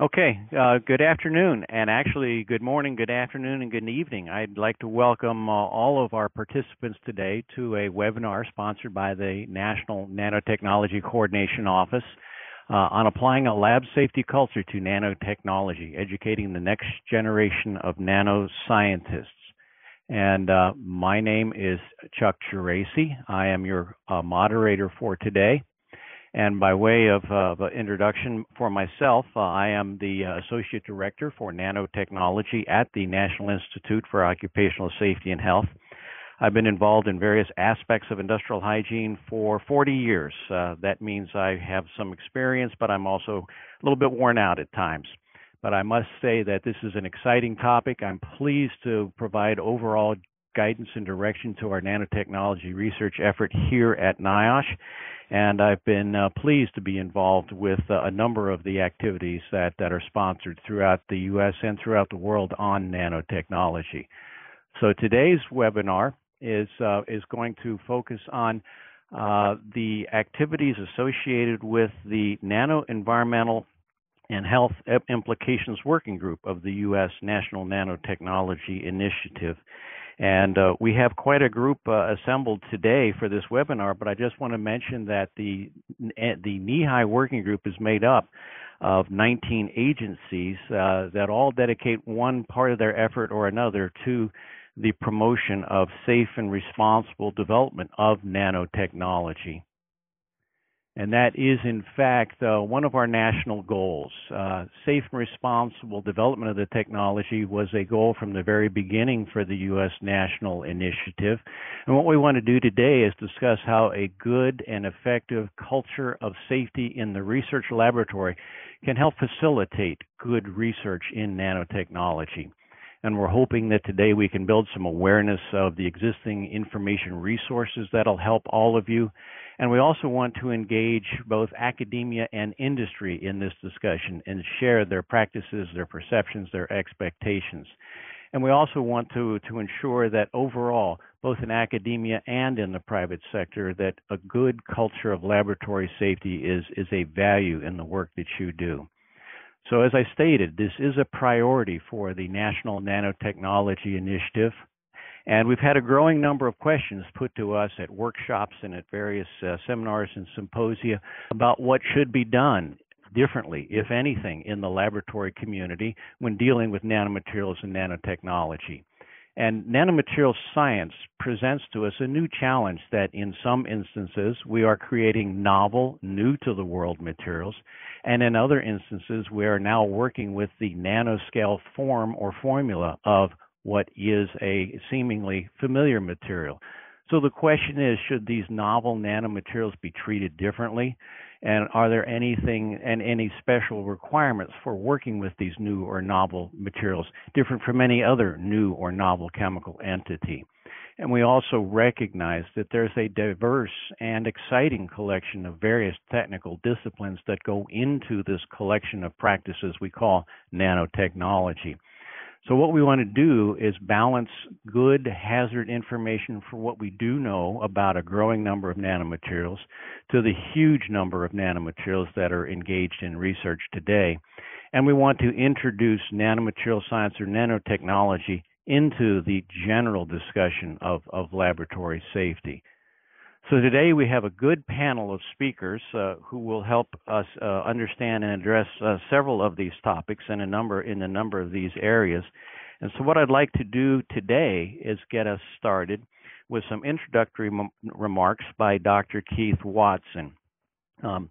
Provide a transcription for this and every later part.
Okay, uh, good afternoon, and actually, good morning, good afternoon, and good evening. I'd like to welcome uh, all of our participants today to a webinar sponsored by the National Nanotechnology Coordination Office uh, on applying a lab safety culture to nanotechnology, educating the next generation of nanoscientists. And uh, my name is Chuck Geraci. I am your uh, moderator for today. And by way of uh, introduction for myself, uh, I am the uh, Associate Director for Nanotechnology at the National Institute for Occupational Safety and Health. I've been involved in various aspects of industrial hygiene for 40 years. Uh, that means I have some experience, but I'm also a little bit worn out at times. But I must say that this is an exciting topic. I'm pleased to provide overall guidance and direction to our nanotechnology research effort here at NIOSH and I've been uh, pleased to be involved with uh, a number of the activities that, that are sponsored throughout the U.S. and throughout the world on nanotechnology. So today's webinar is uh, is going to focus on uh, the activities associated with the Nano Environmental and Health Implications Working Group of the U.S. National Nanotechnology Initiative. And uh, we have quite a group uh, assembled today for this webinar, but I just want to mention that the the NEHI working group is made up of 19 agencies uh, that all dedicate one part of their effort or another to the promotion of safe and responsible development of nanotechnology. And that is, in fact, uh, one of our national goals. Uh, safe and responsible development of the technology was a goal from the very beginning for the U.S. National Initiative. And what we want to do today is discuss how a good and effective culture of safety in the research laboratory can help facilitate good research in nanotechnology and we're hoping that today we can build some awareness of the existing information resources that'll help all of you and we also want to engage both academia and industry in this discussion and share their practices, their perceptions, their expectations. And we also want to, to ensure that overall, both in academia and in the private sector, that a good culture of laboratory safety is, is a value in the work that you do. So, as I stated, this is a priority for the National Nanotechnology Initiative. And we've had a growing number of questions put to us at workshops and at various uh, seminars and symposia about what should be done differently, if anything, in the laboratory community when dealing with nanomaterials and nanotechnology. And nanomaterial science presents to us a new challenge that in some instances we are creating novel, new to the world materials, and in other instances we are now working with the nanoscale form or formula of what is a seemingly familiar material. So the question is should these novel nanomaterials be treated differently? And are there anything and any special requirements for working with these new or novel materials different from any other new or novel chemical entity? And we also recognize that there's a diverse and exciting collection of various technical disciplines that go into this collection of practices we call nanotechnology. So what we want to do is balance good hazard information for what we do know about a growing number of nanomaterials to the huge number of nanomaterials that are engaged in research today. And we want to introduce nanomaterial science or nanotechnology into the general discussion of, of laboratory safety. So today we have a good panel of speakers uh, who will help us uh, understand and address uh, several of these topics in a number in a number of these areas. And so what I'd like to do today is get us started with some introductory m- remarks by Dr. Keith Watson. Um,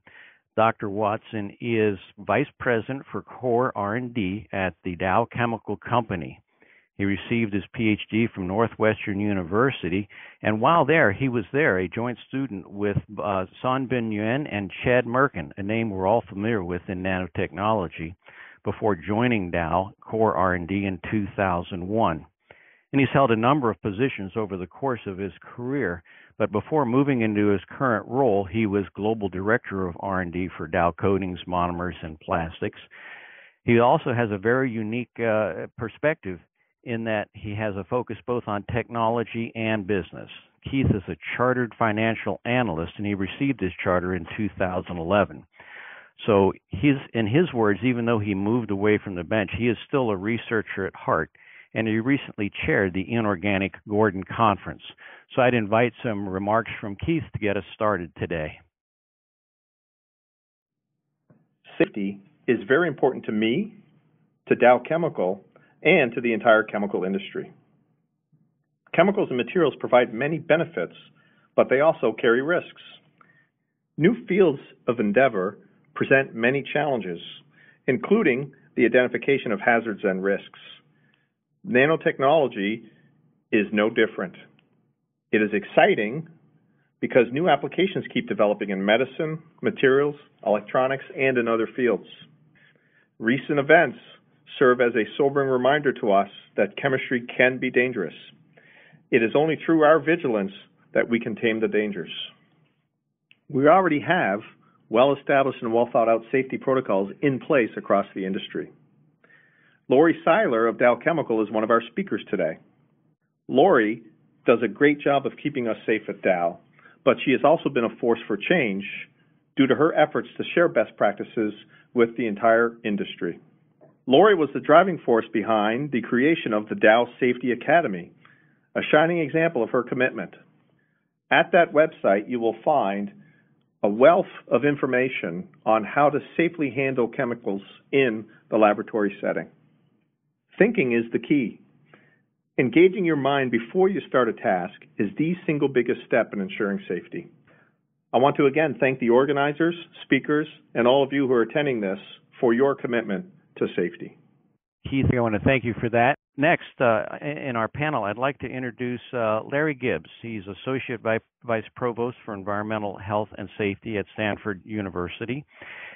Dr. Watson is Vice President for Core R&D at the Dow Chemical Company. He received his PhD from Northwestern University, and while there, he was there a joint student with uh, SonBinh Nguyen and Chad Mirkin, a name we're all familiar with in nanotechnology, before joining Dow Core R&D in 2001. And he's held a number of positions over the course of his career, but before moving into his current role, he was global director of R&D for Dow Coatings, Monomers, and Plastics. He also has a very unique uh, perspective in that he has a focus both on technology and business. Keith is a chartered financial analyst and he received his charter in 2011. So his, in his words, even though he moved away from the bench, he is still a researcher at heart, and he recently chaired the Inorganic Gordon Conference. So I'd invite some remarks from Keith to get us started today. Safety is very important to me, to Dow Chemical, and to the entire chemical industry. Chemicals and materials provide many benefits, but they also carry risks. New fields of endeavor present many challenges, including the identification of hazards and risks. Nanotechnology is no different. It is exciting because new applications keep developing in medicine, materials, electronics, and in other fields. Recent events serve as a sobering reminder to us that chemistry can be dangerous. It is only through our vigilance that we can tame the dangers. We already have well established and well thought out safety protocols in place across the industry. Lori Seiler of Dow Chemical is one of our speakers today. Lori does a great job of keeping us safe at Dow, but she has also been a force for change due to her efforts to share best practices with the entire industry. Lori was the driving force behind the creation of the Dow Safety Academy, a shining example of her commitment. At that website, you will find a wealth of information on how to safely handle chemicals in the laboratory setting. Thinking is the key. Engaging your mind before you start a task is the single biggest step in ensuring safety. I want to again thank the organizers, speakers, and all of you who are attending this for your commitment to safety. Keith, I want to thank you for that. Next, uh, in our panel, I'd like to introduce uh, Larry Gibbs. He's Associate Vice Provost for Environmental Health and Safety at Stanford University.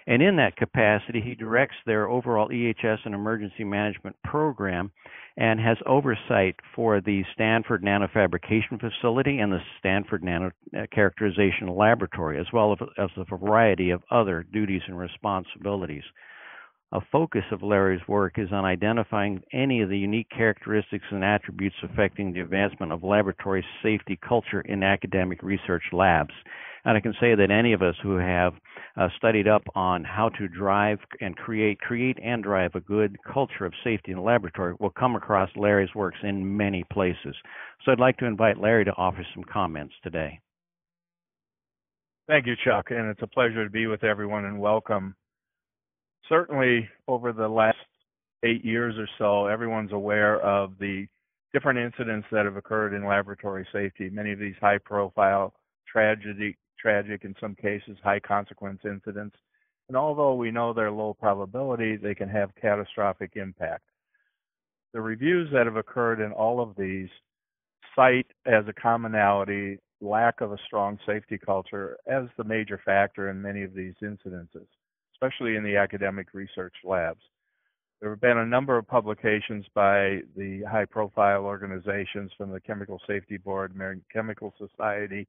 And in that capacity, he directs their overall EHS and emergency management program and has oversight for the Stanford Nanofabrication Facility and the Stanford Nano Characterization Laboratory, as well as a variety of other duties and responsibilities. A focus of Larry's work is on identifying any of the unique characteristics and attributes affecting the advancement of laboratory safety culture in academic research labs. And I can say that any of us who have uh, studied up on how to drive and create, create and drive a good culture of safety in the laboratory will come across Larry's works in many places. So I'd like to invite Larry to offer some comments today. Thank you, Chuck, and it's a pleasure to be with everyone and welcome certainly over the last eight years or so, everyone's aware of the different incidents that have occurred in laboratory safety. Many of these high profile, tragedy, tragic, in some cases, high consequence incidents. And although we know they're low probability, they can have catastrophic impact. The reviews that have occurred in all of these cite as a commonality lack of a strong safety culture as the major factor in many of these incidences especially in the academic research labs. There have been a number of publications by the high profile organizations from the Chemical Safety Board, American Chemical Society,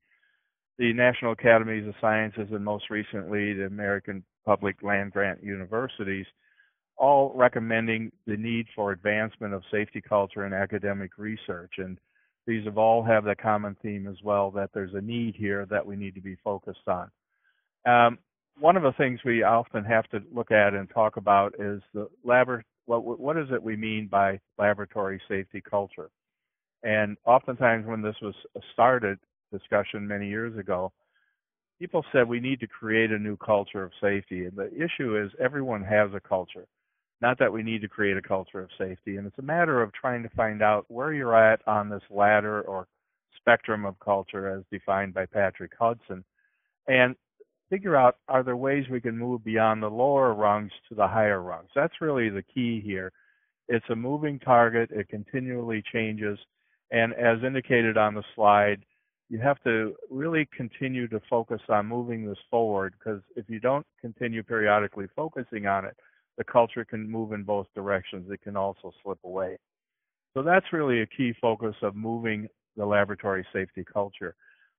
the National Academies of Sciences, and most recently the American Public Land Grant Universities, all recommending the need for advancement of safety culture in academic research. And these have all have the common theme as well that there's a need here that we need to be focused on. Um, one of the things we often have to look at and talk about is the labor. What what is it we mean by laboratory safety culture? And oftentimes, when this was started discussion many years ago, people said we need to create a new culture of safety. And the issue is everyone has a culture, not that we need to create a culture of safety. And it's a matter of trying to find out where you're at on this ladder or spectrum of culture as defined by Patrick Hudson. And figure out are there ways we can move beyond the lower rungs to the higher rungs. That's really the key here. It's a moving target, it continually changes, and as indicated on the slide, you have to really continue to focus on moving this forward because if you don't continue periodically focusing on it, the culture can move in both directions. It can also slip away. So that's really a key focus of moving the laboratory safety culture.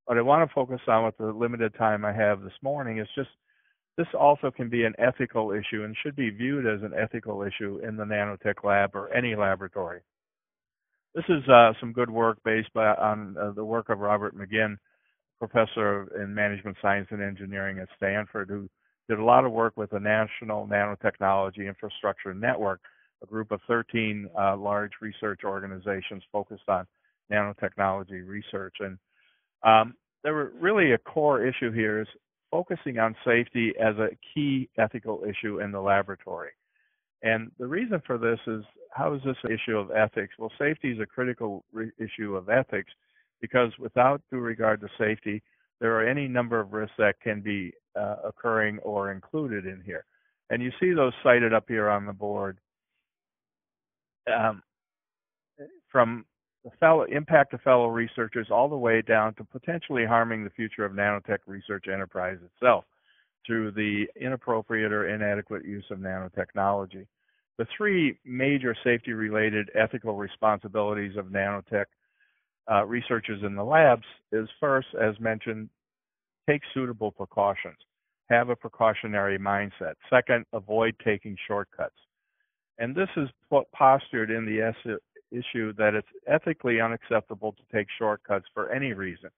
What I want to focus on with the limited time I have this morning is just this also can be an ethical issue and should be viewed as an ethical issue in the nanotech lab or any laboratory. This is uh, some good work based by, on uh, the work of Robert McGinn, professor in management science and engineering at Stanford, who did a lot of work with the National Nanotechnology Infrastructure Network, a group of 13 uh, large research organizations focused on nanotechnology research. And um, there were really a core issue here is focusing on safety as a key ethical issue in the laboratory. And the reason for this is how is this an issue of ethics? Well, safety is a critical re- issue of ethics because without due regard to safety, there are any number of risks that can be uh, occurring or included in here. And you see those cited up here on the board um, from the fellow, impact of fellow researchers all the way down to potentially harming the future of nanotech research enterprise itself through the inappropriate or inadequate use of nanotechnology. The three major safety related ethical responsibilities of nanotech uh, researchers in the labs is first, as mentioned, take suitable precautions, have a precautionary mindset. Second, avoid taking shortcuts. And this is what postured in the issue that it's ethically unacceptable to take shortcuts for any reason,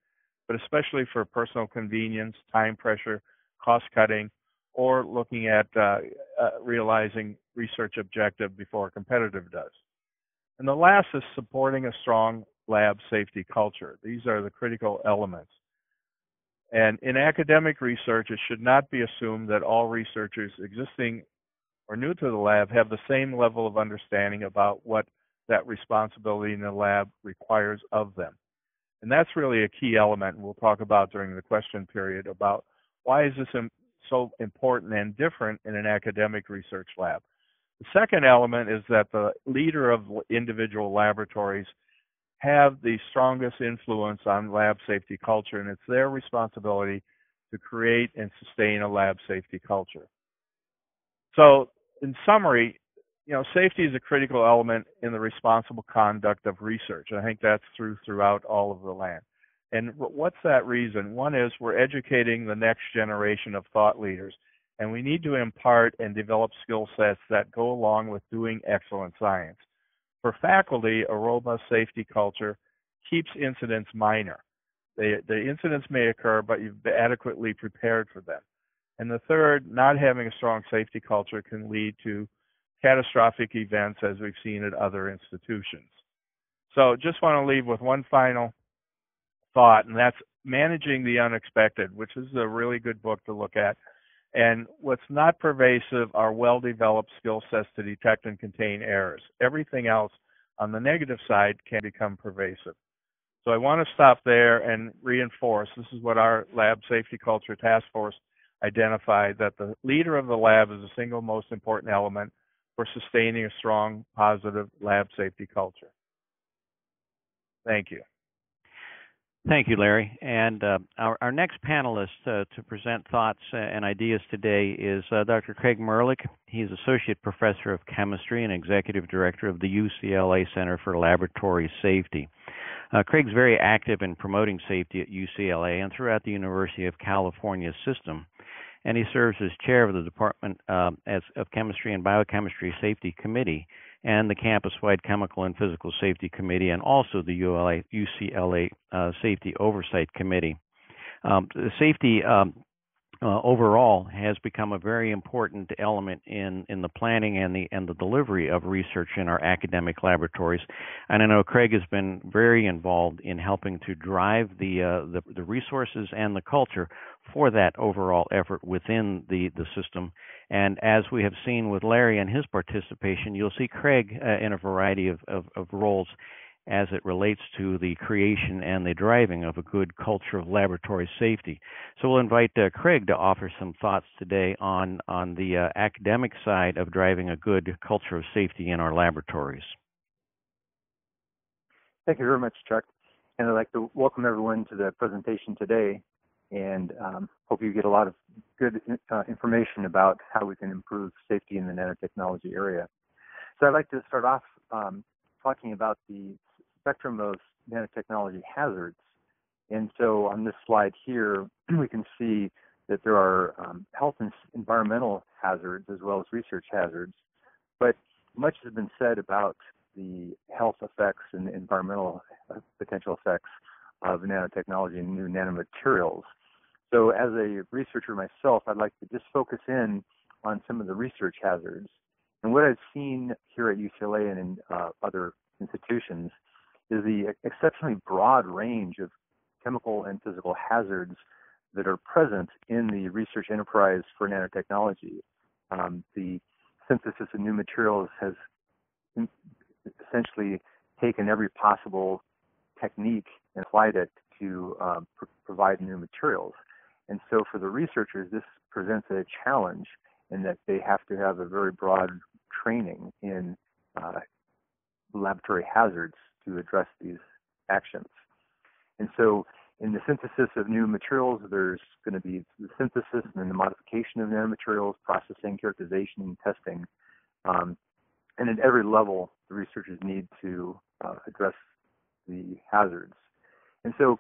but especially for personal convenience, time pressure, cost cutting, or looking at uh, uh, realizing research objective before a competitive does. And the last is supporting a strong lab safety culture. These are the critical elements. And in academic research, it should not be assumed that all researchers existing or new to the lab have the same level of understanding about what that responsibility in the lab requires of them. And that's really a key element we'll talk about during the question period about why is this so important and different in an academic research lab. The second element is that the leader of individual laboratories have the strongest influence on lab safety culture, and it's their responsibility to create and sustain a lab safety culture. So, in summary, you know, safety is a critical element in the responsible conduct of research. I think that's true throughout all of the land. And what's that reason? One is we're educating the next generation of thought leaders, and we need to impart and develop skill sets that go along with doing excellent science. For faculty, a robust safety culture keeps incidents minor. They, the incidents may occur, but you've adequately prepared for them. And the third, not having a strong safety culture can lead to catastrophic events as we've seen at other institutions. So just want to leave with one final thought, and that's Managing the Unexpected, which is a really good book to look at. And what's not pervasive are well developed skill sets to detect and contain errors. Everything else on the negative side can become pervasive. So I want to stop there and reinforce this is what our lab safety culture task force identified that the leader of the lab is the single most important element for sustaining a strong, positive lab safety culture. Thank you. Thank you, Larry. And uh, our, our, next panelist uh, to present thoughts and ideas today is uh, Dr. Craig Merlic. He's Associate Professor of Chemistry and Executive Director of the UCLA Center for Laboratory Safety. Uh, Craig's very active in promoting safety at UCLA and throughout the University of California system and he serves as chair of the Department uh, as, of Chemistry and Biochemistry Safety Committee and the campus-wide Chemical and Physical Safety Committee, and also the ULA, UCLA uh, Safety Oversight Committee. Um, the safety um, uh, overall has become a very important element in, in the planning and the and the delivery of research in our academic laboratories. And I know Craig has been very involved in helping to drive the uh, the, the, resources and the culture for that overall effort within the, the system. And as we have seen with Larry and his participation, you'll see Craig uh, in a variety of, of, of roles as it relates to the creation and the driving of a good culture of laboratory safety. So we'll invite uh, Craig to offer some thoughts today on on the uh, academic side of driving a good culture of safety in our laboratories. Thank you very much, Chuck. And I'd like to welcome everyone to the presentation today and um, hope you get a lot of good uh, information about how we can improve safety in the nanotechnology area. So I'd like to start off um, talking about the spectrum of nanotechnology hazards. And so on this slide here, we can see that there are um, health and environmental hazards as well as research hazards. But much has been said about the health effects and environmental uh, potential effects of nanotechnology and new nanomaterials. So as a researcher myself, I'd like to just focus in on some of the research hazards. And what I've seen here at UCLA and in uh, other institutions is the exceptionally broad range of chemical and physical hazards that are present in the research enterprise for nanotechnology. Um, the synthesis of new materials has essentially taken every possible technique and applied it to um, pr- provide new materials. And so for the researchers, this presents a challenge in that they have to have a very broad training in uh, laboratory hazards to address these actions. And so in the synthesis of new materials, there's going to be the synthesis and then the modification of nanomaterials, processing, characterization, and testing. Um, and at every level, the researchers need to uh, address the hazards. And so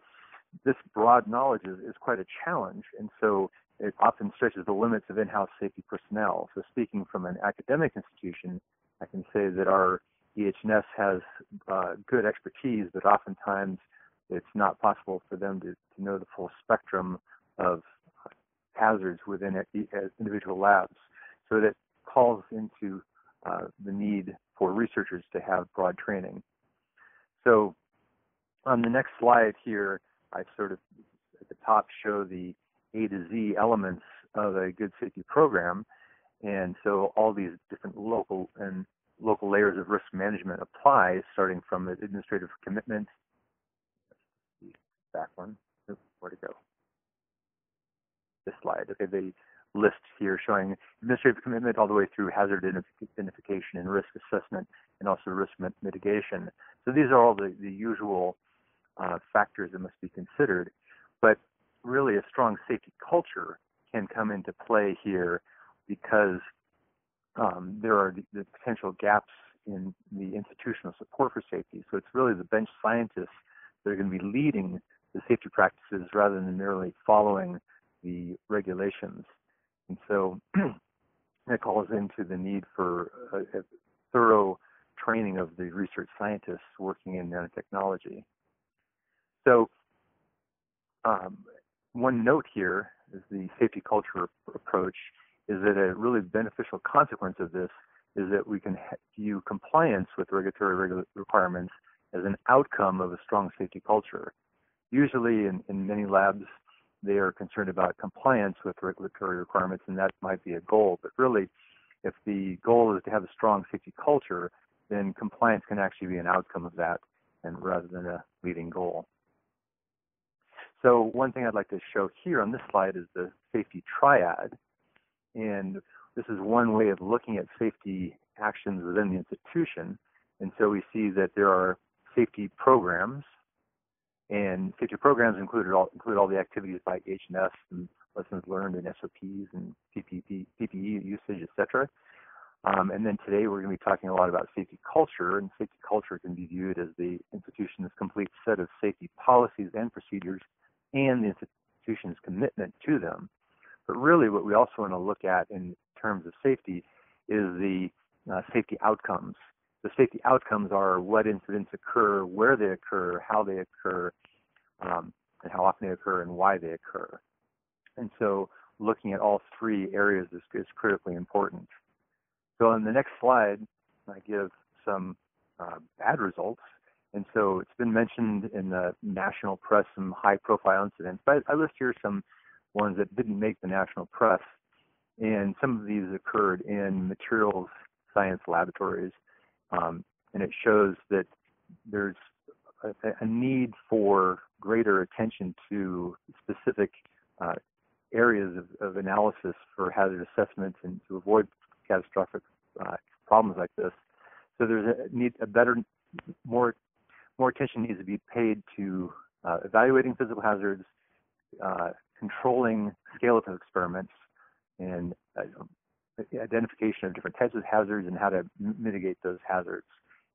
this broad knowledge is, is quite a challenge. And so it often stretches the limits of in-house safety personnel. So speaking from an academic institution, I can say that our EHS has uh, good expertise, but oftentimes it's not possible for them to, to know the full spectrum of hazards within individual labs. So that calls into uh, the need for researchers to have broad training. So on the next slide here, I sort of at the top show the A to Z elements of a good safety program. And so all these different local and local layers of risk management apply, starting from the administrative commitment back one. Where to go? This slide. Okay, the list here showing administrative commitment all the way through hazard identification and risk assessment and also risk mitigation. So these are all the, the usual uh, factors that must be considered. But really, a strong safety culture can come into play here because um, there are the, potential gaps in the institutional support for safety. So it's really the bench scientists that are going to be leading the safety practices rather than merely following the regulations. And so that calls into the need for a, a thorough training of the research scientists working in nanotechnology. So um, one note here is the safety culture approach is that a really beneficial consequence of this is that we can view compliance with regulatory requirements as an outcome of a strong safety culture usually in, in many labs, they are concerned about compliance with regulatory requirements, and that might be a goal. But really, if the goal is to have a strong safety culture, then compliance can actually be an outcome of that, and rather than a leading goal. So one thing I'd like to show here on this slide is the safety triad, and this is one way of looking at safety actions within the institution. And so we see that there are safety programs and safety programs included all, include all the activities by H&S and lessons learned and SOPs and PPP, PPE usage, etc. Um, and then today we're going to be talking a lot about safety culture, and safety culture can be viewed as the institution's complete set of safety policies and procedures and the institution's commitment to them. But really, what we also want to look at in terms of safety is the uh, safety outcomes the safety outcomes are what incidents occur, where they occur, how they occur, um, and how often they occur, and why they occur. And so looking at all three areas is, is critically important. So on the next slide, I give some uh, bad results. And so it's been mentioned in the national press some high profile incidents, but I list here some ones that didn't make the national press. And some of these occurred in materials science laboratories um, and it shows that there's a, a, need for greater attention to specific uh, areas of, of, analysis for hazard assessments and to avoid catastrophic uh, problems like this. So there's a need a better, more more attention needs to be paid to uh, evaluating physical hazards, uh, controlling scale-up of experiments, and uh, identification of different types of hazards and how to mitigate those hazards.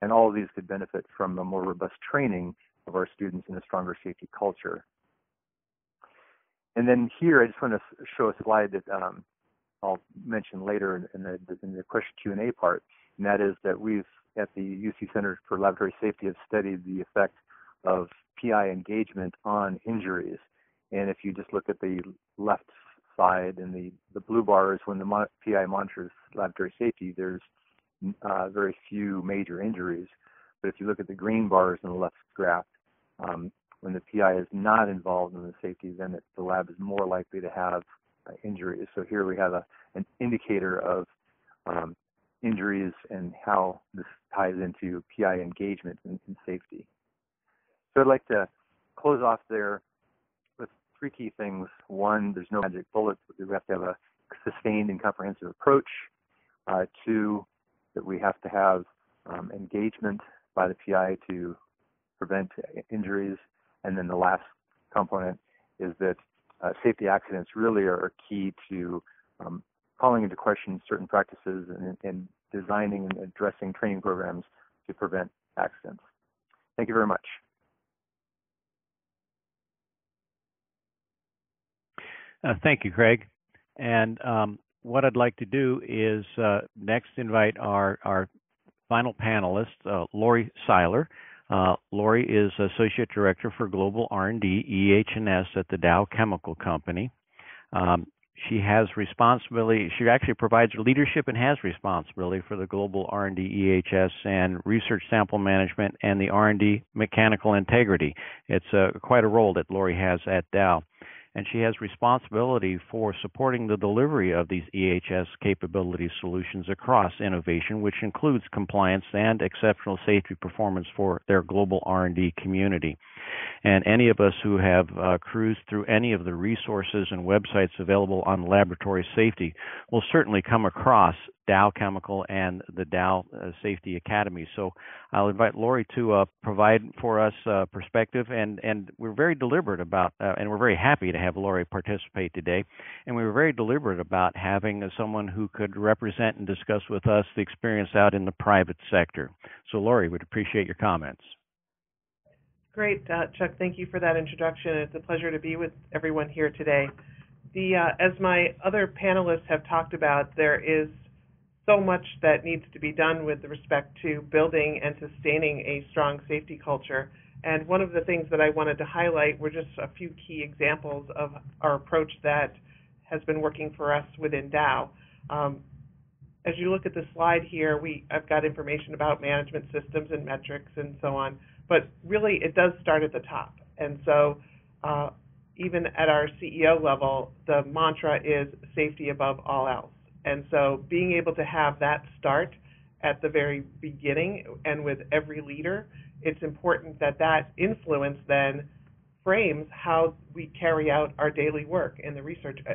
And all of these could benefit from a more robust training of our students in a stronger safety culture. And then here, I just want to show a slide that um, I'll mention later in the, in the question Q&A part, and that is that we've at the UC Center for Laboratory Safety have studied the effect of PI engagement on injuries. And if you just look at the left side and the, the blue bar is when the PI monitors laboratory safety, there's uh, very few major injuries. But if you look at the green bars in the left graph, um, when the PI is not involved in the safety, then it, the lab is more likely to have uh, injuries. So here we have a, an indicator of um, injuries and how this ties into PI engagement and, and safety. So I'd like to close off there three key things. One, there's no magic bullet. We have to have a sustained and comprehensive approach. Uh, two, that we have to have um, engagement by the PI to prevent injuries. And then the last component is that uh, safety accidents really are key to um, calling into question certain practices and, and designing and addressing training programs to prevent accidents. Thank you very much. Uh, thank you, Craig. And um, what I'd like to do is uh, next invite our, our final panelist, uh, Lori Seiler. Uh, Lori is Associate Director for Global R&D EH&S at the Dow Chemical Company. Um, she has responsibility. She actually provides leadership and has responsibility for the global R&D EHS and research sample management and the R&D mechanical integrity. It's uh, quite a role that Lori has at Dow and she has responsibility for supporting the delivery of these EHS capability solutions across innovation, which includes compliance and exceptional safety performance for their global R&D community. And any of us who have uh, cruised through any of the resources and websites available on laboratory safety will certainly come across Dow Chemical and the Dow uh, Safety Academy. So I'll invite Lori to uh, provide for us uh, perspective, and, and we're very deliberate about, uh, and we're very happy to have Lori participate today. And we were very deliberate about having someone who could represent and discuss with us the experience out in the private sector. So Lori, would appreciate your comments. Great, uh, Chuck. Thank you for that introduction. It's a pleasure to be with everyone here today. The, uh, as my other panelists have talked about, there is so much that needs to be done with respect to building and sustaining a strong safety culture. And one of the things that I wanted to highlight were just a few key examples of our approach that has been working for us within Dow. Um, as you look at the slide here, we I've got information about management systems and metrics and so on, but really it does start at the top. And so uh, even at our CEO level, the mantra is safety above all else. And so being able to have that start at the very beginning and with every leader, it's important that that influence then frames how we carry out our daily work in the research uh,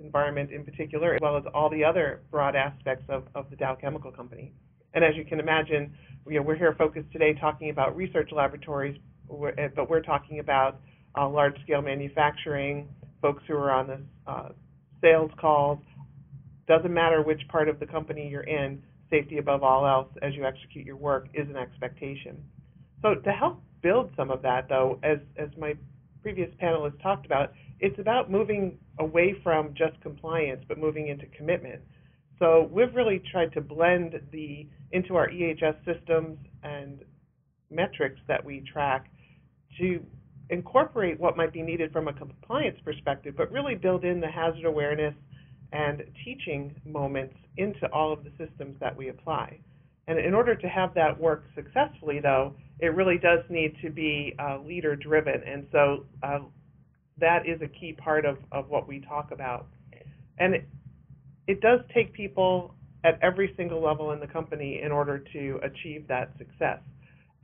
environment in particular, as well as all the other broad aspects of, of the Dow Chemical Company. And as you can imagine, you know, we're here focused today talking about research laboratories, but we're talking about uh, large-scale manufacturing, folks who are on the uh, sales calls, doesn't matter which part of the company you're in, safety above all else as you execute your work is an expectation. So to help build some of that, though, as, as my previous panelists talked about, it's about moving away from just compliance, but moving into commitment. So we've really tried to blend the into our EHS systems and metrics that we track to incorporate what might be needed from a compliance perspective, but really build in the hazard awareness and teaching moments into all of the systems that we apply. And in order to have that work successfully, though, it really does need to be uh, leader driven. And so uh, that is a key part of, of what we talk about. And it, does take people at every single level in the company in order to achieve that success.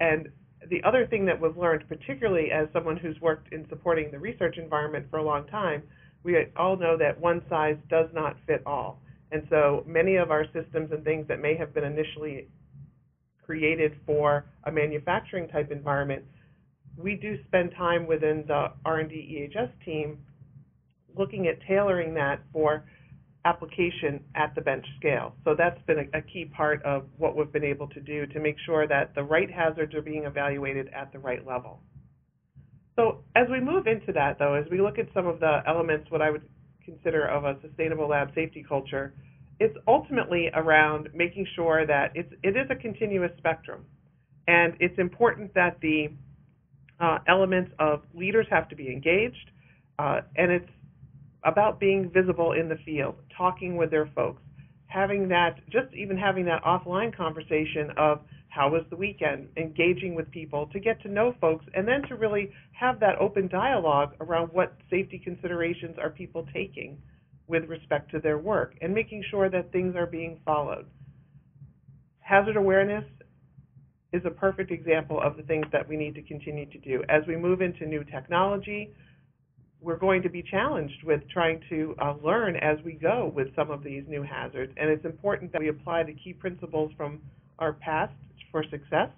And the other thing that was learned, particularly as someone who's worked in supporting the research environment for a long time, we all know that one size does not fit all. And so many of our systems and things that may have been initially created for a manufacturing type environment, we do spend time within the R&D EHS team looking at tailoring that for application at the bench scale. So that's been a, a, key part of what we've been able to do to make sure that the right hazards are being evaluated at the right level. So as we move into that, though, as we look at some of the elements, what I would consider of a sustainable lab safety culture, it's ultimately around making sure that it's, it is a continuous spectrum. And it's important that the uh, elements of leaders have to be engaged, Uh, and it's about being visible in the field, talking with their folks, having that, just even having that offline conversation of how was the weekend, engaging with people to get to know folks, and then to really have that open dialogue around what safety considerations are people taking with respect to their work and making sure that things are being followed. Hazard awareness is a perfect example of the things that we need to continue to do. As we move into new technology, we're going to be challenged with trying to uh, learn as we go with some of these new hazards. And it's important that we apply the key principles from our past for success,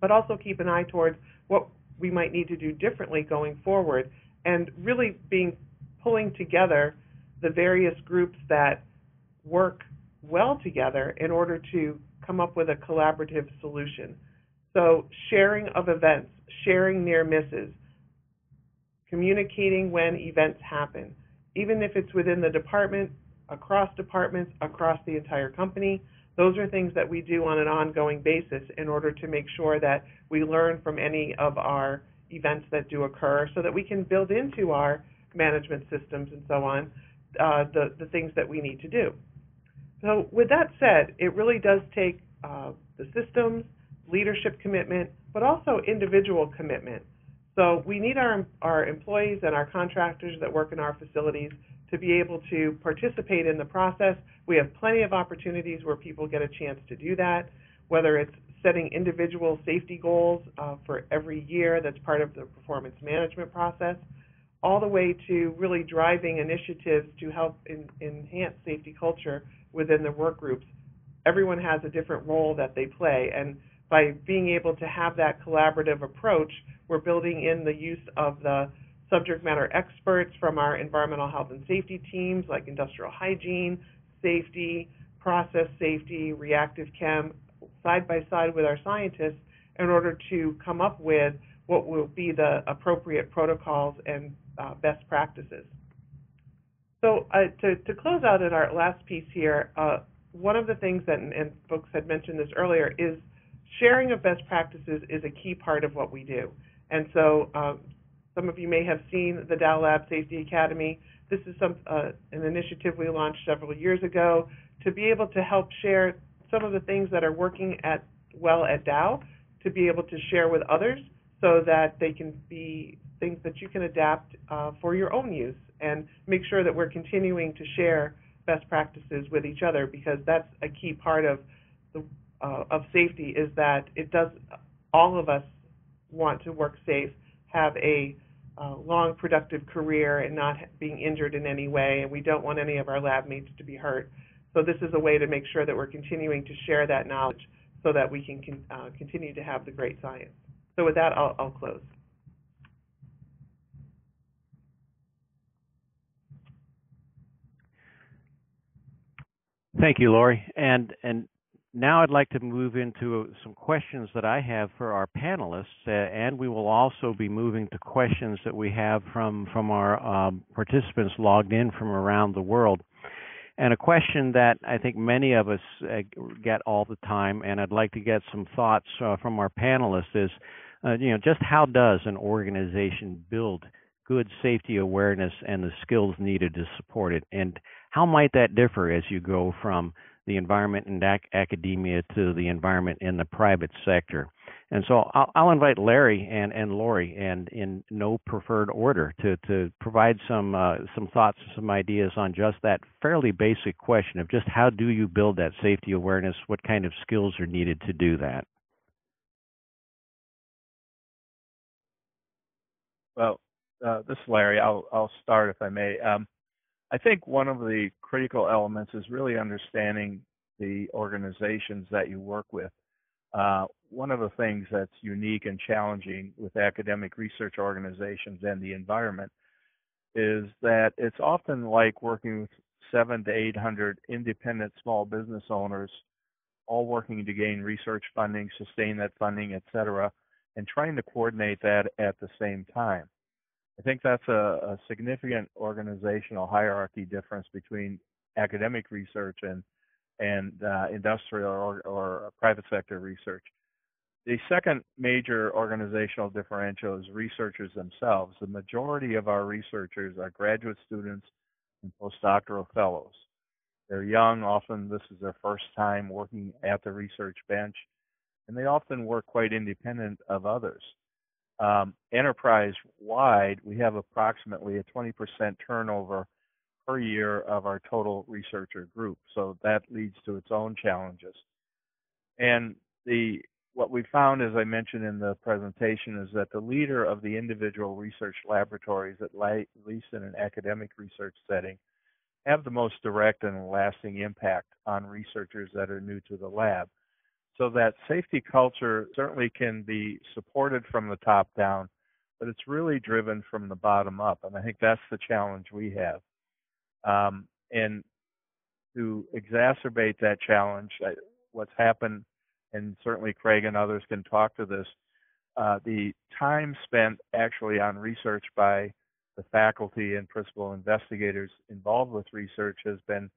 but also keep an eye towards what we might need to do differently going forward and really being pulling together the various groups that work well together in order to come up with a collaborative solution. So sharing of events, sharing near misses, communicating when events happen, even if it's within the department, across departments, across the entire company. Those are things that we do on an ongoing basis in order to make sure that we learn from any of our events that do occur so that we can build into our management systems and so on uh, the, the things that we need to do. So, with that said, it really does take uh, the systems, leadership commitment, but also individual commitment so we need our, our employees and our contractors that work in our facilities to be able to participate in the process. We have plenty of opportunities where people get a chance to do that, whether it's setting individual safety goals uh, for every year that's part of the performance management process, all the way to really driving initiatives to help in, enhance safety culture within the work groups. Everyone has a different role that they play, and by being able to have that collaborative approach, we're building in the use of the subject matter experts from our environmental health and safety teams like industrial hygiene, safety, process safety, reactive chem, side by side with our scientists in order to come up with what will be the appropriate protocols and uh, best practices. So uh, to, to, close out in our last piece here, uh, one of the things that, and folks had mentioned this earlier, is sharing of best practices is a key part of what we do. And so um, some of you may have seen the Dow Lab Safety Academy. This is some, uh, an initiative we launched several years ago to be able to help share some of the things that are working at well at Dow to be able to share with others so that they can be things that you can adapt uh, for your own use and make sure that we're continuing to share best practices with each other because that's a key part of uh, of safety is that it does all of us want to work safe, have a uh, long, productive career, and not being injured in any way. And we don't want any of our lab mates to be hurt. So this is a way to make sure that we're continuing to share that knowledge so that we can con- uh, continue to have the great science. So with that, I'll, I'll close. Thank you, Lori. And and now I'd like to move into some questions that I have for our panelists, uh, and we will also be moving to questions that we have from from our um, participants logged in from around the world. And a question that I think many of us uh, get all the time, and I'd like to get some thoughts uh, from our panelists is, uh, you know, just how does an organization build good safety awareness and the skills needed to support it, and how might that differ as you go from the environment in ac- academia to the environment in the private sector. And so I'll, I'll, invite Larry and, and Lori, and in no preferred order, to, to provide some uh, some thoughts, some ideas on just that fairly basic question of just how do you build that safety awareness? What kind of skills are needed to do that? Well, uh, this is Larry. I'll I'll start if I may. Um, I think one of the critical elements is really understanding the organizations that you work with. Uh, one of the things that's unique and challenging with academic research organizations and the environment is that it's often like working with seven to 800 independent small business owners, all working to gain research funding, sustain that funding, et cetera, and trying to coordinate that at the same time. I think that's a, a significant organizational hierarchy difference between academic research and and uh, industrial or, or private sector research. the second major organizational differential is researchers themselves. The majority of our researchers are graduate students and postdoctoral fellows. They're young, often this is their first time working at the research bench, and they often work quite independent of others. Um, enterprise wide, we have approximately a 20% turnover per year of our total researcher group. So that leads to its own challenges. And the what we found, as I mentioned in the presentation, is that the leader of the individual research laboratories, at least in an academic research setting, have the most direct and lasting impact on researchers that are new to the lab. So that safety culture certainly can be supported from the top down, but it's really driven from the bottom up. And I think that's the challenge we have. Um, and to exacerbate that challenge, what's happened, and certainly Craig and others can talk to this, uh, the time spent actually on research by the faculty and principal investigators involved with research has been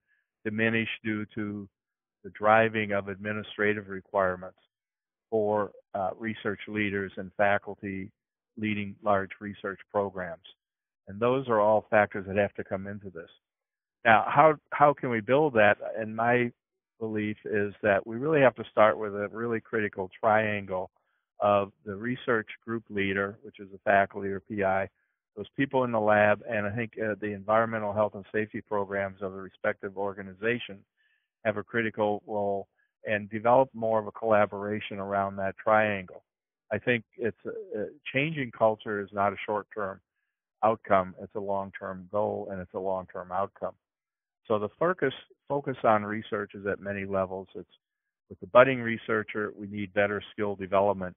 diminished due to the driving of administrative requirements for uh, research leaders and faculty leading large research programs. And those are all factors that have to come into this. Now, how how can we build that? And my belief is that we really have to start with a really critical triangle of the research group leader, which is a faculty or PI, those people in the lab, and I think uh, the environmental health and safety programs of the respective organization have a critical role and develop more of a collaboration around that triangle. I think it's a changing culture is not a short-term outcome; it's a long-term goal and it's a long-term outcome. So the focus focus on research is at many levels. It's with the budding researcher, we need better skill development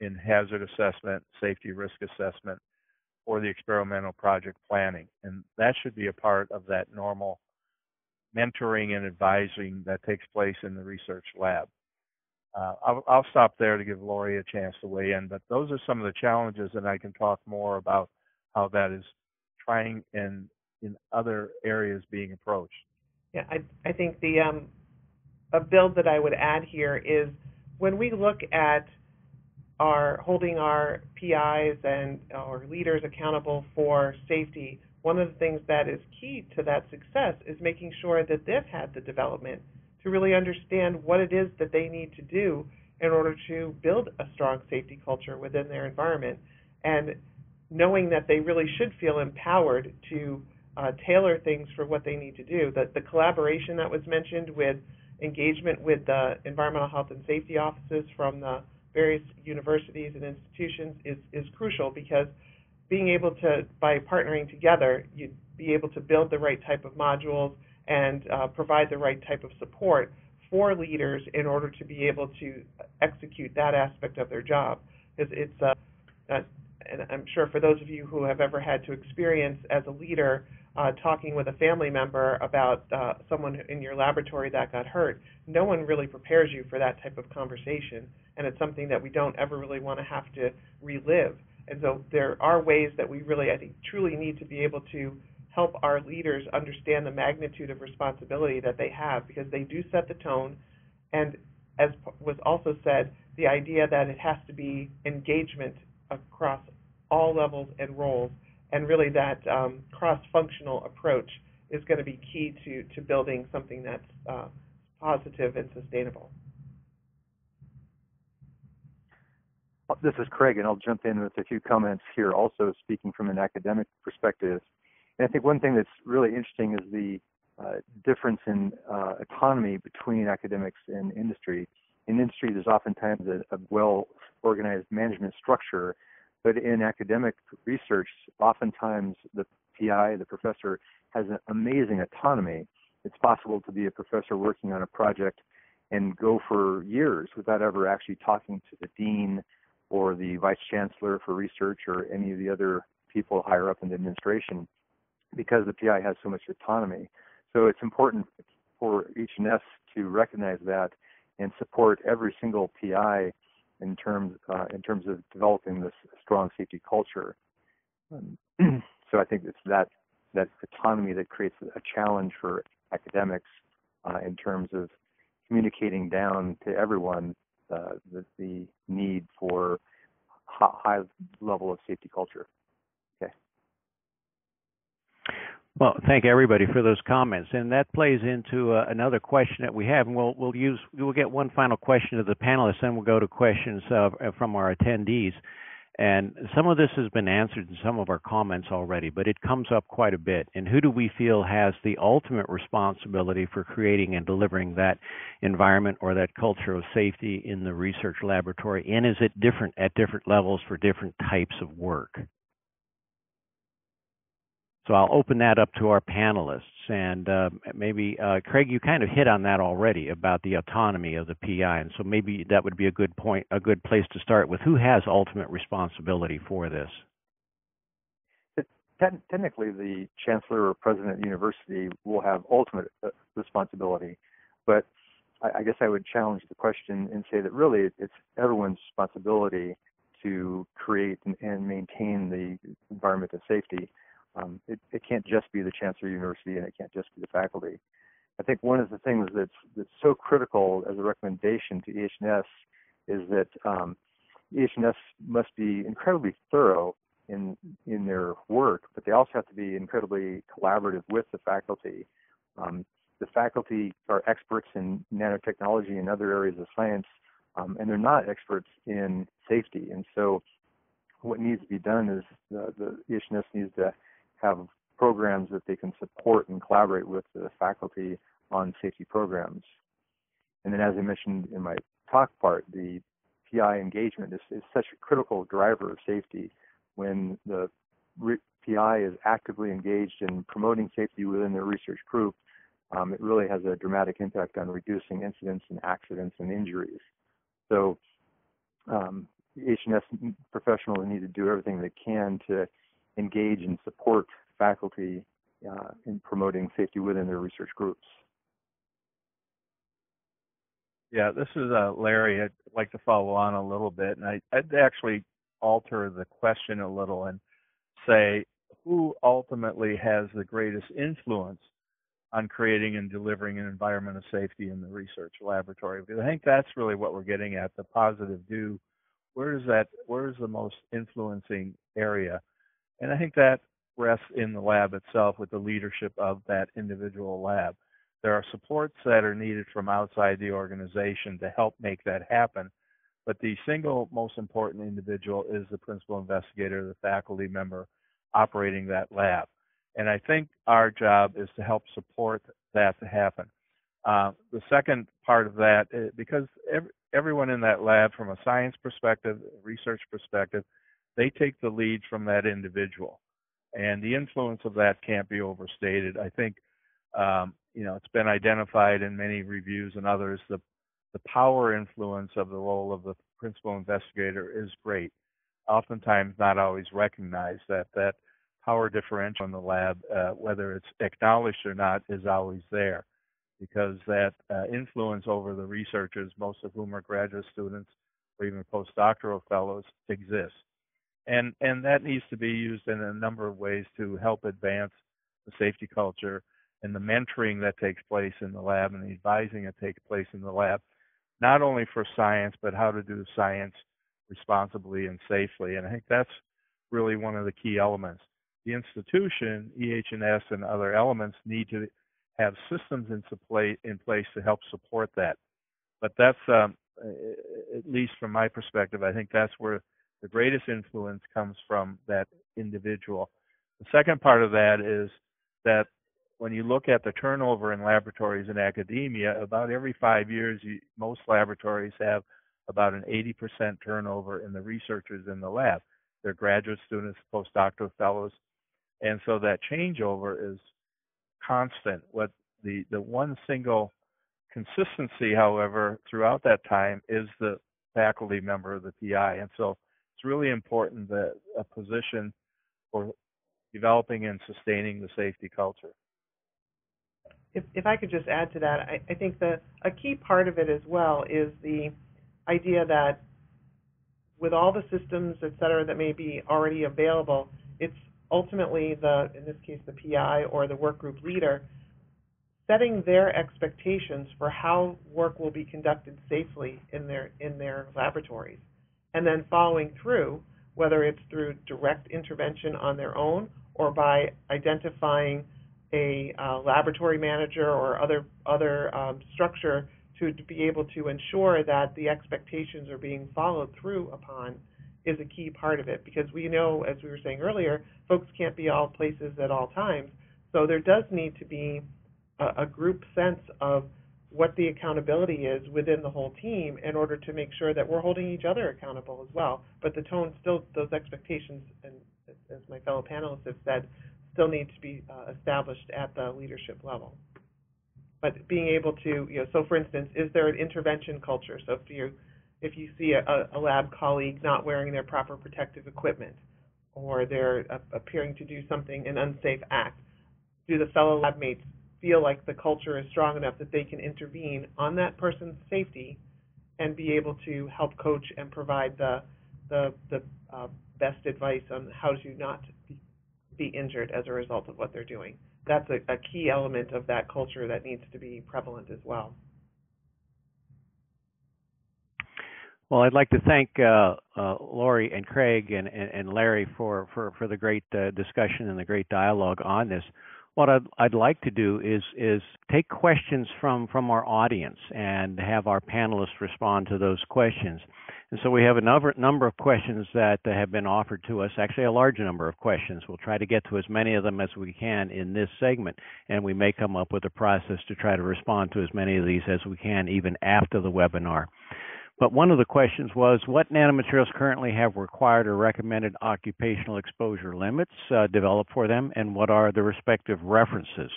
in hazard assessment, safety risk assessment, or the experimental project planning. And that should be a part of that normal mentoring and advising that takes place in the research lab. Uh, I'll, I'll, stop there to give Lori a chance to weigh in, but those are some of the challenges, and I can talk more about how that is trying and in other areas being approached. Yeah, I, I think the um, a build that I would add here is when we look at our holding our PIs and our leaders accountable for safety, one of the things that is key to that success is making sure that they've had the development to really understand what it is that they need to do in order to build a strong safety culture within their environment and knowing that they really should feel empowered to uh, tailor things for what they need to do. The, the collaboration that was mentioned with engagement with the environmental health and safety offices from the various universities and institutions is, is crucial because being able to, by partnering together, you'd be able to build the right type of modules and uh, provide the right type of support for leaders in order to be able to execute that aspect of their job. It's, it's uh, and I'm sure for those of you who have ever had to experience as a leader uh, talking with a family member about uh, someone in your laboratory that got hurt, no one really prepares you for that type of conversation, and it's something that we don't ever really want to have to relive. And so there are ways that we really, I think, truly need to be able to help our leaders understand the magnitude of responsibility that they have because they do set the tone. And as was also said, the idea that it has to be engagement across all levels and roles and really that um, cross-functional approach is going to be key to, to building something that's uh, positive and sustainable. This is Craig, and I'll jump in with a few comments here, also speaking from an academic perspective. And I think one thing that's really interesting is the uh, difference in uh, autonomy between academics and industry. In industry, there's oftentimes a, a well organized management structure but in academic research, oftentimes the PI, the professor, has an amazing autonomy. It's possible to be a professor working on a project and go for years without ever actually talking to the dean or the vice chancellor for research or any of the other people higher up in the administration because the PI has so much autonomy. So it's important for H&S to recognize that and support every single PI in terms uh, in terms of developing this strong safety culture. So I think it's that that autonomy that creates a challenge for academics uh, in terms of communicating down to everyone uh, the, the, need for high level of safety culture. Okay. Well, thank everybody for those comments, and that plays into uh, another question that we have, and we'll we'll use we'll get one final question to the panelists, and we'll go to questions uh, from our attendees. And some of this has been answered in some of our comments already, but it comes up quite a bit. And who do we feel has the ultimate responsibility for creating and delivering that environment or that culture of safety in the research laboratory? And is it different at different levels for different types of work? So I'll open that up to our panelists. And uh, maybe, uh, Craig, you kind of hit on that already about the autonomy of the PI. And so maybe that would be a good point, a good place to start with. Who has ultimate responsibility for this? Technically, the chancellor or president of the university will have ultimate uh, responsibility. But I guess I would challenge the question and say that really it's everyone's responsibility to create and maintain the environment of safety. Um, it, it can't just be the Chancellor University and it can't just be the faculty. I think one of the things that's that's so critical as a recommendation to EHS is that um, EHS must be incredibly thorough in in their work, but they also have to be incredibly collaborative with the faculty. Um, the faculty are experts in nanotechnology and other areas of science, um, and they're not experts in safety. And so, what needs to be done is the, the EHS needs to have programs that they can support and collaborate with the faculty on safety programs. And then, as I mentioned in my talk part, the PI engagement is, is such a critical driver of safety. When the PI is actively engaged in promoting safety within their research group, um, it really has a dramatic impact on reducing incidents and accidents and injuries. So, um, H&S professionals need to do everything they can to engage and support faculty uh, in promoting safety within their research groups. Yeah, this is uh, Larry. I'd like to follow on a little bit, and I, would actually alter the question a little and say who ultimately has the greatest influence on creating and delivering an environment of safety in the research laboratory. Because I think that's really what we're getting at, the positive do. Where is that where is the most influencing area? And I think that rests in the lab itself with the leadership of that individual lab. There are supports that are needed from outside the organization to help make that happen. But the single most important individual is the principal investigator, the faculty member operating that lab. And I think our job is to help support that to happen. Uh, the second part of that, eh, because every, everyone in that lab, from a science perspective, research perspective, they take the lead from that individual, and the influence of that can't be overstated. I think um, you know it's been identified in many reviews and others. The the power influence of the role of the principal investigator is great. Oftentimes, not always recognized that that power differential in the lab, uh, whether it's acknowledged or not, is always there because that uh, influence over the researchers, most of whom are graduate students or even postdoctoral fellows, exists and and that needs to be used in a number of ways to help advance the safety culture and the mentoring that takes place in the lab and the advising that takes place in the lab, not only for science but how to do science responsibly and safely. And I think that's really one of the key elements. The institution, EH&S, and other elements need to have systems in place to help support that. But that's, um, at least from my perspective, I think that's where the greatest influence comes from that individual. The second part of that is that when you look at the turnover in laboratories in academia, about every five years, you, most laboratories have about an 80% turnover in the researchers in the lab. They're graduate students, postdoctoral fellows, and so that changeover is constant. What the the one single consistency, however, throughout that time is the faculty member of the PI, and so it's really important that a position for developing and sustaining the safety culture. If, if I could just add to that, I, I think the a key part of it as well is the idea that with all the systems, et cetera, that may be already available, it's ultimately the, in this case, the PI or the work group leader setting their expectations for how work will be conducted safely in their in their laboratories, and then following through, whether it's through direct intervention on their own or by identifying a uh, laboratory manager or other other um, structure to, be able to ensure that the expectations are being followed through upon is a key part of it because we know, as we were saying earlier, folks can't be all places at all times. So there does need to be a, a group sense of what the accountability is within the whole team in order to make sure that we're holding each other accountable as well. But the tone still, those expectations, and as my fellow panelists have said, still need to be uh, established at the leadership level. But being able to, you know, so for instance, is there an intervention culture? So if you if you see a, a lab colleague not wearing their proper protective equipment, or they're appearing to do something an unsafe act, do the fellow lab mates feel like the culture is strong enough that they can intervene on that person's safety and be able to help coach and provide the the, the uh, best advice on how to not be injured as a result of what they're doing. That's a, a key element of that culture that needs to be prevalent as well. Well, I'd like to thank uh, uh, Lori and Craig and, and, and, Larry for, for, for the great uh, discussion and the great dialogue on this. What I'd, I'd like to do is is take questions from, from our audience and have our panelists respond to those questions. And so we have a number, number of questions that have been offered to us, actually a large number of questions. We'll try to get to as many of them as we can in this segment, and we may come up with a process to try to respond to as many of these as we can even after the webinar. But one of the questions was what nanomaterials currently have required or recommended occupational exposure limits uh, developed for them, and what are the respective references?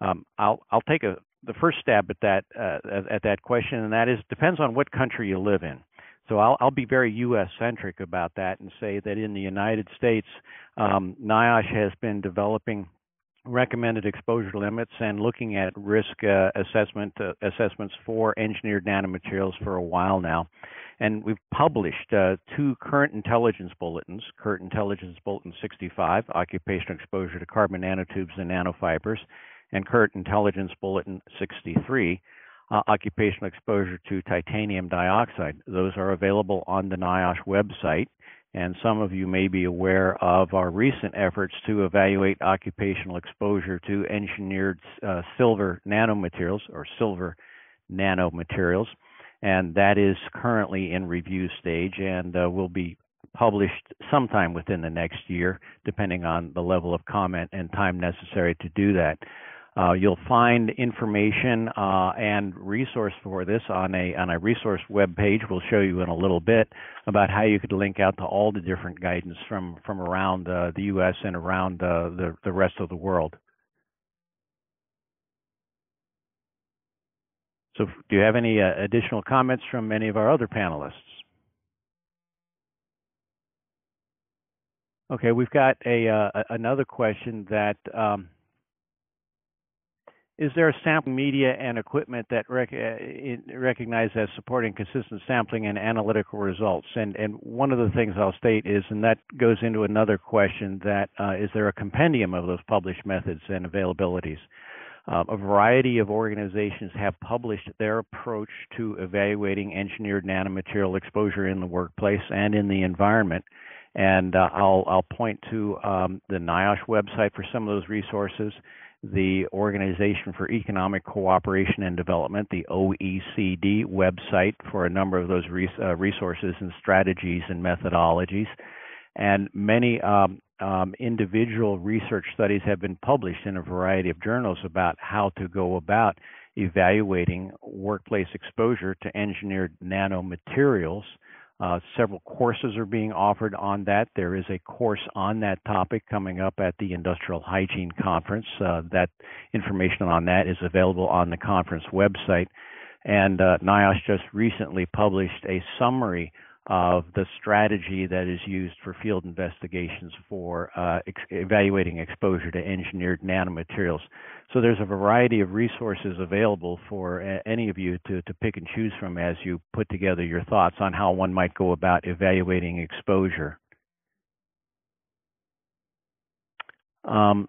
Um, I'll, I'll take a, the first stab at that uh, at that question, and that is depends on what country you live in. So I'll, I'll be very U.S. centric about that and say that in the United States, um, NIOSH has been developing recommended exposure limits and looking at risk uh, assessment uh, assessments for engineered nanomaterials for a while now. And we've published uh, two current intelligence bulletins, Current Intelligence Bulletin 65, Occupational Exposure to Carbon Nanotubes and Nanofibers, and Current Intelligence Bulletin 63, uh, Occupational Exposure to Titanium Dioxide. Those are available on the NIOSH website and some of you may be aware of our recent efforts to evaluate occupational exposure to engineered uh, silver nanomaterials or silver nanomaterials, and that is currently in review stage and uh, will be published sometime within the next year, depending on the level of comment and time necessary to do that. Uh, you'll find information uh, and resource for this on a on a resource web page. We'll show you in a little bit about how you could link out to all the different guidance from from around uh, the U.S. and around uh, the the rest of the world. So, do you have any uh, additional comments from any of our other panelists? Okay, we've got a uh, another question that. Um, is there a sampling media and equipment that rec- uh, recognized as supporting consistent sampling and analytical results? And, and one of the things I'll state is, and that goes into another question, that uh, is there a compendium of those published methods and availabilities? Uh, a variety of organizations have published their approach to evaluating engineered nanomaterial exposure in the workplace and in the environment. And uh, I'll, I'll point to um, the NIOSH website for some of those resources the Organization for Economic Cooperation and Development, the OECD website for a number of those res- uh, resources and strategies and methodologies. And many um, um, individual research studies have been published in a variety of journals about how to go about evaluating workplace exposure to engineered nanomaterials uh, several courses are being offered on that. There is a course on that topic coming up at the Industrial Hygiene Conference. Uh, that information on that is available on the conference website. And uh, NIOSH just recently published a summary of the strategy that is used for field investigations for uh, ex- evaluating exposure to engineered nanomaterials. So there's a variety of resources available for a- any of you to, to pick and choose from as you put together your thoughts on how one might go about evaluating exposure. Um,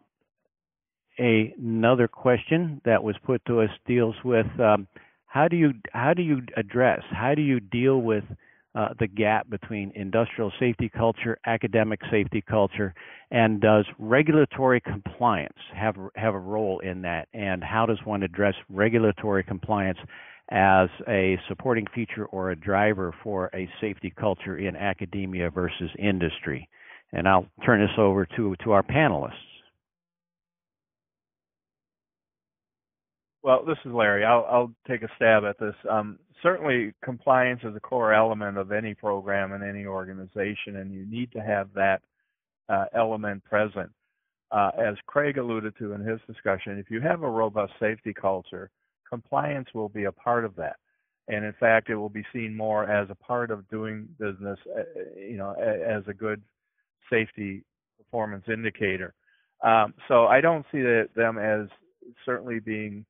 a, another question that was put to us deals with um, how do you how do you address how do you deal with uh, the gap between industrial safety culture, academic safety culture, and does regulatory compliance have have a role in that? And how does one address regulatory compliance as a supporting feature or a driver for a safety culture in academia versus industry? And I'll turn this over to to our panelists. Well, this is Larry. I'll, I'll take a stab at this. Um, certainly, compliance is a core element of any program in any organization, and you need to have that uh, element present. Uh, as Craig alluded to in his discussion, if you have a robust safety culture, compliance will be a part of that. And in fact, it will be seen more as a part of doing business, uh, you know, as a good safety performance indicator. Um, so I don't see them as certainly being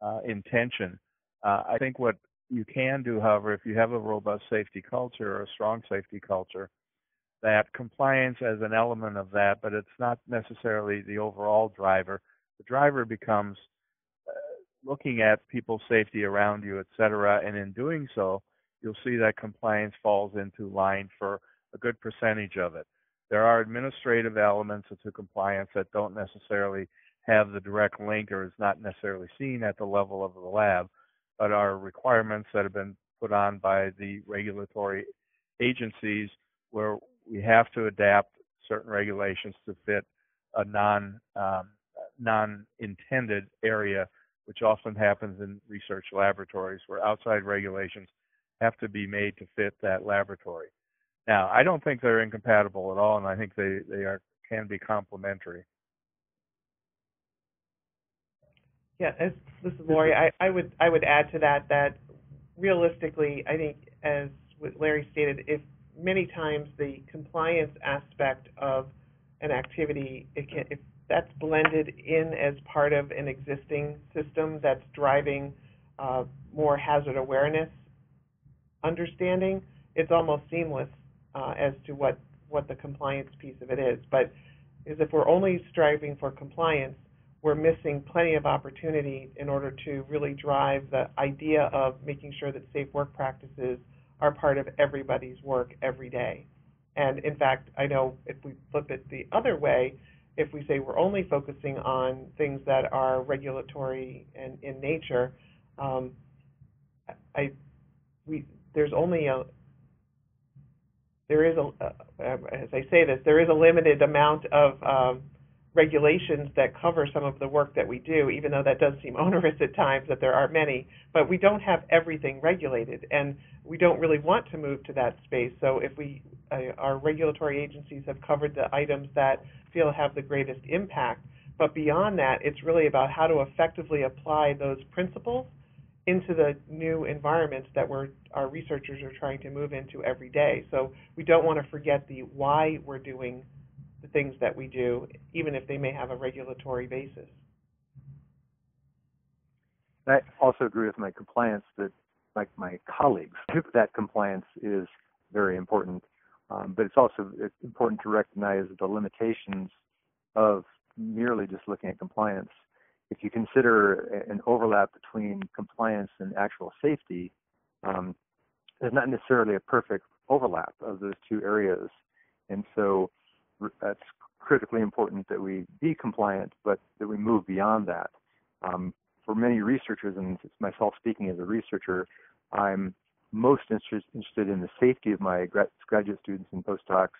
uh, intention. Uh, I think what you can do, however, if you have a robust safety culture or a strong safety culture, that compliance as an element of that, but it's not necessarily the overall driver. The driver becomes uh, looking at people's safety around you, et cetera, and in doing so, you'll see that compliance falls into line for a good percentage of it. There are administrative elements to compliance that don't necessarily have the direct link or is not necessarily seen at the level of the lab, but are requirements that have been put on by the regulatory agencies where we have to adapt certain regulations to fit a non um, non-intended area, which often happens in research laboratories where outside regulations have to be made to fit that laboratory. Now, I don't think they're incompatible at all, and I think they, they are can be complementary. Yeah, as this is Lori, I, I would I would add to that that realistically, I think as Larry stated, if many times the compliance aspect of an activity, it can, if that's blended in as part of an existing system that's driving uh, more hazard awareness understanding, it's almost seamless uh, as to what what the compliance piece of it is. But is if we're only striving for compliance, we're missing plenty of opportunity in order to really drive the idea of making sure that safe work practices are part of everybody's work every day. And in fact, I know if we flip it the other way, if we say we're only focusing on things that are regulatory and in nature, um, I, we, there's only a, there is a, uh, as I say this, there is a limited amount of um, regulations that cover some of the work that we do, even though that does seem onerous at times that there are many. But we don't have everything regulated, and we don't really want to move to that space. So if we, uh, our regulatory agencies have covered the items that feel have the greatest impact, but beyond that, it's really about how to effectively apply those principles into the new environments that we're, our researchers are trying to move into every day. So we don't want to forget the why we're doing the things that we do, even if they may have a regulatory basis. I also agree with my compliance that, like my colleagues, that compliance is very important. Um, but it's also important to recognize the limitations of merely just looking at compliance. If you consider an overlap between compliance and actual safety, um, there's not necessarily a perfect overlap of those two areas. And so that's critically important that we be compliant, but that we move beyond that. Um, for many researchers, and myself speaking as a researcher, I'm most interest, interested in the safety of my graduate students and postdocs.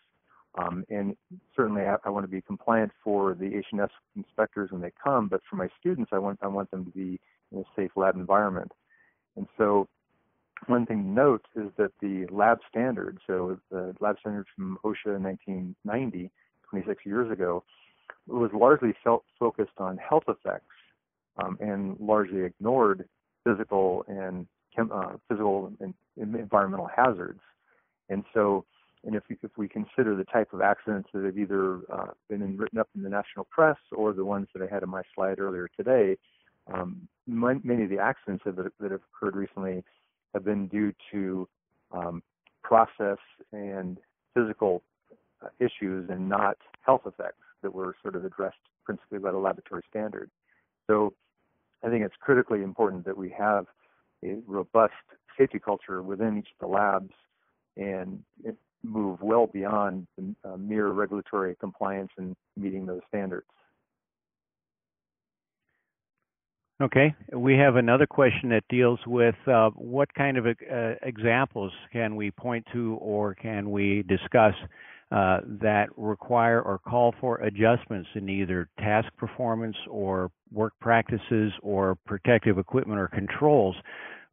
Um, and certainly, I, I, want to be compliant for the H&S inspectors when they come. But for my students, I want I want them to be in a safe lab environment. And so, one thing to note is that the lab standard, so the lab standard from OSHA in 1990, 26 years ago, was largely focused on health effects um, and largely ignored physical and chem, uh, physical and, and environmental hazards. And so, and if, if we consider the type of accidents that have either uh, been in, written up in the national press or the ones that I had in my slide earlier today, um, many of the accidents that, that have occurred recently have been due to um, process and physical uh, issues and not health effects that were sort of addressed principally by the laboratory standard. So I think it's critically important that we have a robust safety culture within each of the labs and move well beyond the uh, mere regulatory compliance and meeting those standards. Okay, we have another question that deals with uh, what kind of uh, examples can we point to or can we discuss uh, that require or call for adjustments in either task performance or work practices or protective equipment or controls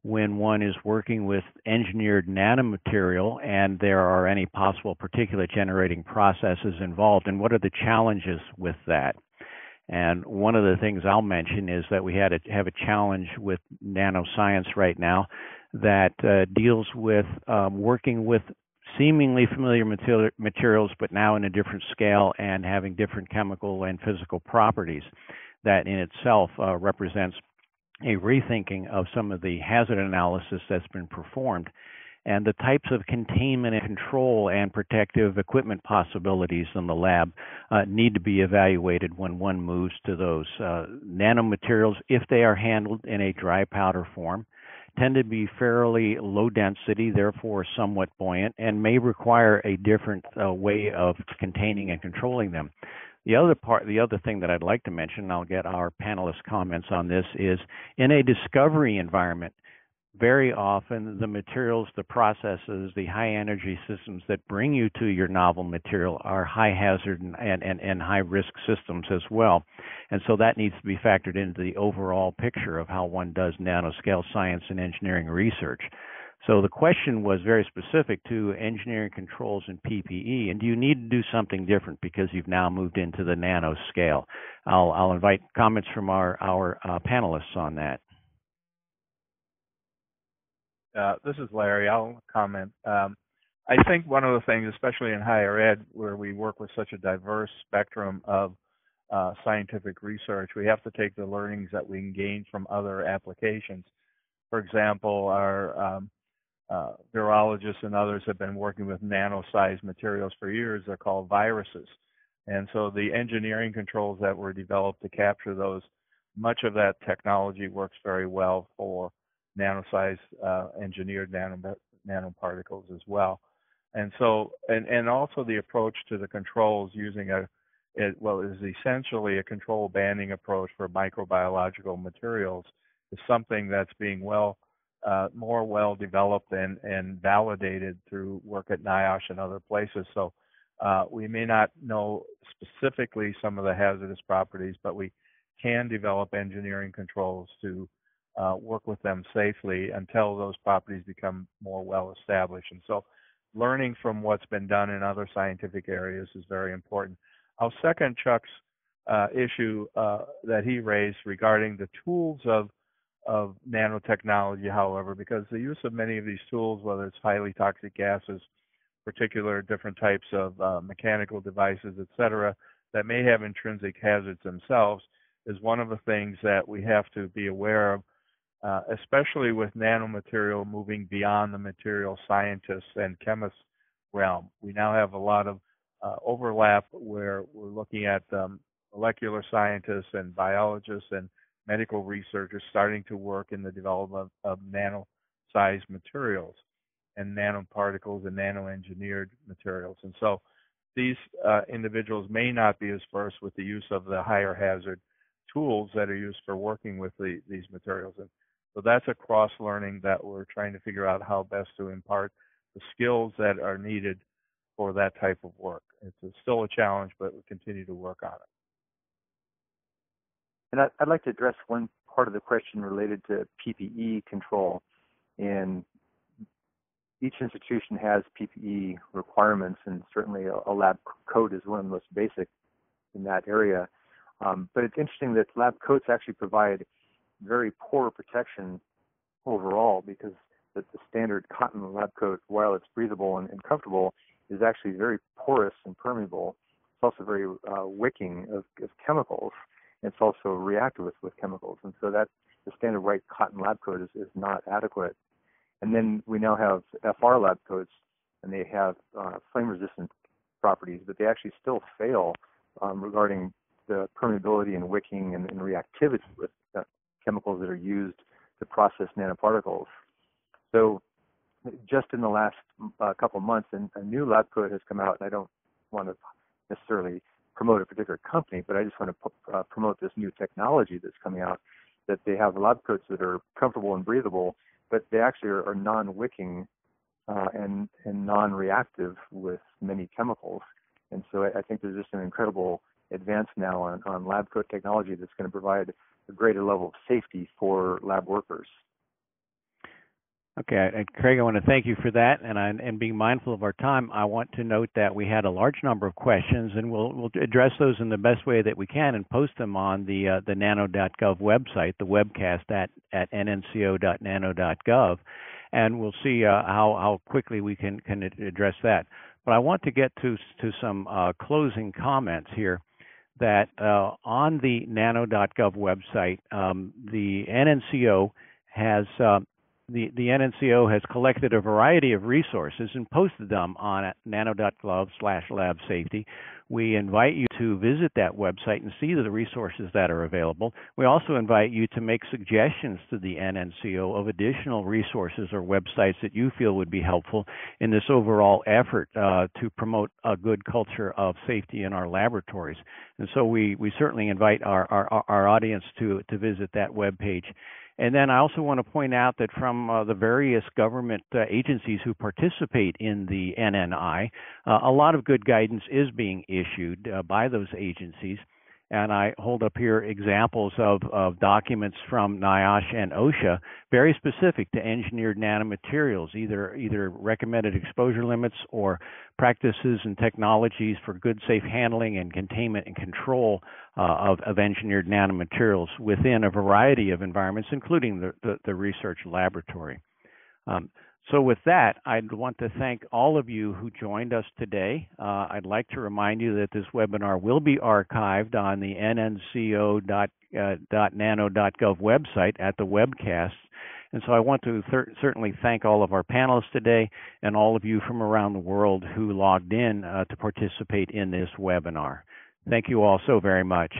when one is working with engineered nanomaterial and there are any possible particulate generating processes involved? And what are the challenges with that and one of the things I'll mention is that we had a, have a challenge with nanoscience right now that uh, deals with um, working with seemingly familiar materials, but now in a different scale and having different chemical and physical properties. That in itself uh, represents a rethinking of some of the hazard analysis that's been performed and the types of containment and control and protective equipment possibilities in the lab uh, need to be evaluated when one moves to those. Uh, nanomaterials, if they are handled in a dry powder form, tend to be fairly low density, therefore somewhat buoyant, and may require a different uh, way of containing and controlling them. The other part, the other thing that I'd like to mention, and I'll get our panelists' comments on this, is in a discovery environment, very often the materials, the processes, the high energy systems that bring you to your novel material are high hazard and, and, and high risk systems as well. And so that needs to be factored into the overall picture of how one does nanoscale science and engineering research. So the question was very specific to engineering controls and PPE. And do you need to do something different because you've now moved into the nanoscale? I'll, I'll invite comments from our, our uh, panelists on that. Uh, this is Larry. I'll comment. Um, I think one of the things, especially in higher ed, where we work with such a diverse spectrum of uh, scientific research, we have to take the learnings that we can gain from other applications. For example, our um, uh, virologists and others have been working with nano-sized materials for years. They're called viruses. And so the engineering controls that were developed to capture those, much of that technology works very well for nanosized uh, engineered nano, nanoparticles as well. And so, and, and also the approach to the controls using a, it, well, is essentially a control banding approach for microbiological materials is something that's being well uh, more well developed and, and validated through work at NIOSH and other places. So uh, we may not know specifically some of the hazardous properties, but we can develop engineering controls to uh, work with them safely until those properties become more well established. And so learning from what's been done in other scientific areas is very important. I'll second Chuck's uh, issue uh, that he raised regarding the tools of of nanotechnology, however, because the use of many of these tools, whether it's highly toxic gases, particular different types of uh, mechanical devices, et cetera, that may have intrinsic hazards themselves, is one of the things that we have to be aware of, uh, especially with nanomaterial moving beyond the material scientists and chemists realm. We now have a lot of uh, overlap where we're looking at um, molecular scientists and biologists and medical researchers starting to work in the development of nano-sized materials and nanoparticles and nano-engineered materials. And so these uh, individuals may not be as versed with the use of the higher hazard tools that are used for working with the, these materials. And so that's a cross learning that we're trying to figure out how best to impart the skills that are needed for that type of work. It's a, still a challenge, but we continue to work on it. And I'd like to address one part of the question related to PPE control. And each institution has PPE requirements, and certainly a, a lab coat is one of the most basic in that area. Um, but it's interesting that lab coats actually provide very poor protection overall because the, the standard cotton lab coat, while it's breathable and, and, comfortable, is actually very porous and permeable. It's also very uh, wicking of, of chemicals. It's also reactive with, with chemicals, and so that the standard white cotton lab coat is, is not adequate. And then we now have FR lab coats, and they have uh, flame resistant properties, but they actually still fail um, regarding the permeability and wicking and, and reactivity with uh, chemicals that are used to process nanoparticles. So, just in the last uh, couple months, and a new lab coat has come out, and I don't want to necessarily promote a particular company, but I just want to uh, promote this new technology that's coming out. That they have lab coats that are comfortable and breathable, but they actually are, are non-wicking uh, and and non-reactive with many chemicals. And so I, I think there's just an incredible advance now on, on lab coat technology that's going to provide a greater level of safety for lab workers. Okay, and Craig, I want to thank you for that, and I, and being mindful of our time, I want to note that we had a large number of questions, and we'll we'll address those in the best way that we can, and post them on the uh, the nano.gov website, the webcast at at nnco.nano.gov, and we'll see uh, how how quickly we can can address that. But I want to get to to some uh, closing comments here that uh, on the nano.gov website, um, the NNCO has uh, the, the NNCO has collected a variety of resources and posted them on nano.gov slash lab safety. We invite you to visit that website and see the resources that are available. We also invite you to make suggestions to the NNCO of additional resources or websites that you feel would be helpful in this overall effort uh, to promote a good culture of safety in our laboratories. And so we, we certainly invite our, our, our audience to, to visit that webpage. And then I also want to point out that from uh, the various government uh, agencies who participate in the NNI, uh, a lot of good guidance is being issued uh, by those agencies and I hold up here examples of, of documents from NIOSH and OSHA, very specific to engineered nanomaterials, either either recommended exposure limits or practices and technologies for good, safe handling and containment and control uh, of, of engineered nanomaterials within a variety of environments, including the, the, the research laboratory. Um, so, with that, I'd want to thank all of you who joined us today. Uh, I'd like to remind you that this webinar will be archived on the nnco.nano.gov website at the webcast. And so I want to certainly thank all of our panelists today and all of you from around the world who logged in uh, to participate in this webinar. Thank you all so very much.